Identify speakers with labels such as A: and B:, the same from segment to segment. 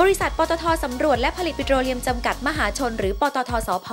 A: บริษัทปตทสำรวจและผลิตปิโตรเลียมจำกัดมหาชน หรือปตทสพ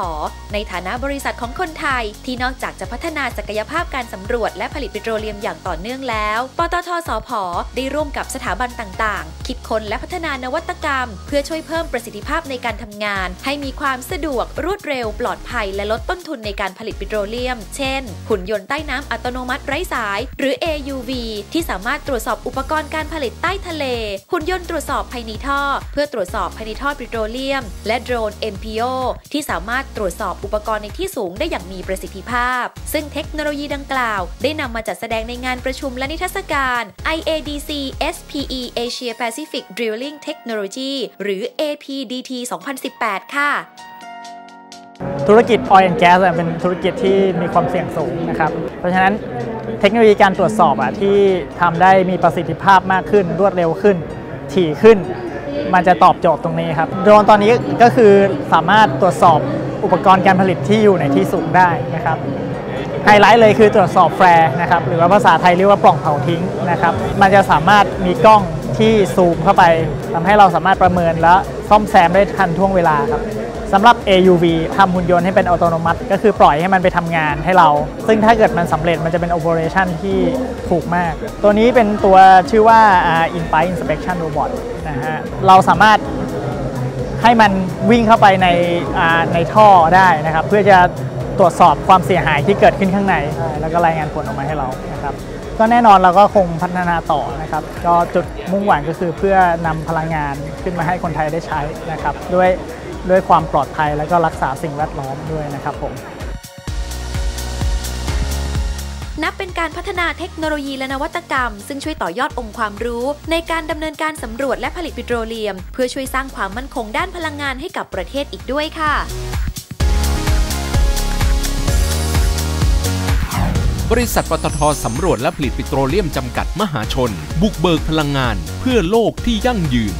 A: ในฐานะบริษัทของคนไทย ที่นอกจากจะพัฒนาศักยภาพการสำรวจและผลิตปิโตรเลียมอย่างต่อเนื่องแล้ว ปตทสพได้ร่วมกับสถาบันต่างๆ คิดค้นและพัฒนานวัตกรรม เพื่อช่วยเพิ่มประสิทธิภาพในการทำงาน ให้มีความสะดวก รวดเร็ว ปลอดภัย และลดต้นทุนในการผลิตปิโตรเลียม เช่น หุ่นยนต์ใต้น้ำอัตโนมัติไร้สาย หรือ AUV ที่สามารถตรวจสอบอุปกรณ์การผลิตใต้ทะเล หุ่นยนต์ตรวจสอบภายในท่อ เพื่อตรวจสอบภายในท่อปิโตรเลียม และโดรน MPO ที่สามารถตรวจสอบอุปกรณ์ในที่สูงได้อย่างมีประสิทธิภาพ ซึ่งเทคโนโลยีดังกล่าว ได้นำมาจัดแสดงในงานประชุมและนิทรรศการ IADC SPE Asia Pacific Drilling Technology หรือ APDT 2018 ค่ะ
B: ธุรกิจ oil and gas เป็นธุรกิจที่มีความเสี่ยงสูงนะครับ เพราะฉะนั้นเทคโนโลยีการตรวจสอบอะที่ทำได้มีประสิทธิภาพมากขึ้นรวดเร็วขึ้น ถี่ขึ้น มันจะตอบโจทย์ตรงนี้ครับ โดรนตอนนี้ก็คือสามารถตรวจสอบอุปกรณ์การผลิตที่อยู่ในที่สูงได้นะครับไฮไลท์เลยคือตรวจสอบ flare นะครับหรือว่าภาษาไทยเรียกว่าปล่องเผาทิ้งนะครับมันจะสามารถมีกล้องที่ซูมเข้าไปทำให้เราสามารถประเมินและ ซ่อมแซมได้ทันท่วงเวลาครับสำหรับ AUV ทำหุ่นยนต์ให้เป็นอัตโนมัติ ก็คือปล่อยให้มันไปทำงานให้เรา ซึ่งถ้าเกิดมันสำเร็จมันจะเป็น operation ที่ถูกมาก ตัวนี้เป็นตัวชื่อว่า uh, Inspire inspection robot นะฮะ เราสามารถให้มันวิ่งเข้าไปในอ่าในท่อได้นะครับ เพื่อจะ ตรวจสอบความเสียหายที่เกิดขึ้นข้างในใแล้วก็รายงานผลออกมาให้เรานะครับก็แน่นอนเราก็คงพัฒนาต่อนะครับก็จุดมุ่งหวังก็คือเพื่อนำพลังงานขึ้นมาให้คนไทยได้ใช้นะครับด้วยด้วยความปลอดภัยแล้วก็รักษาสิ่งแวดล้อมด้วยนะครับผม
A: นับเป็นการพัฒนาเทคโนโลยีและนวัตกรรม ซึ่งช่วยต่อยอดองค์ความรู้ ในการดำเนินการสำรวจและผลิตปิโตรเลียม เพื่อช่วยสร้างความมั่นคงด้านพลังงานให้กับประเทศอีกด้วยค่ะ
C: บริษัทปตทสำรวจและผลิตปิโตรเลียมจำกัดมหาชน บุกเบิกพลังงาน เพื่อโลกที่ยั่งยืน